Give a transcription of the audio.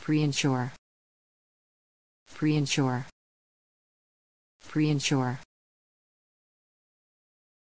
Pre-insure. Pre-insure. Pre-insure.